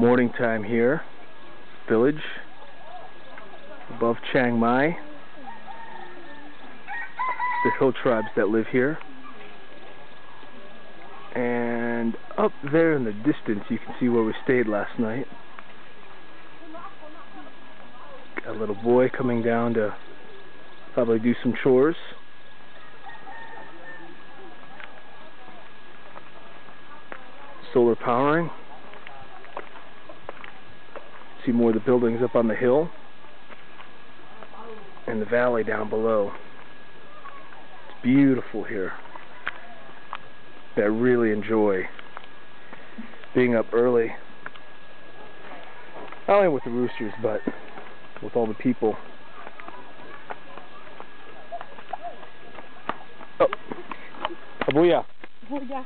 morning time here. Village above Chiang Mai. The hill tribes that live here. And up there in the distance you can see where we stayed last night. Got a little boy coming down to probably do some chores. Solar powering. See more of the buildings up on the hill and the valley down below. It's beautiful here. I really enjoy being up early. Not only with the roosters, but with all the people. Oh, Abuya. Booyah.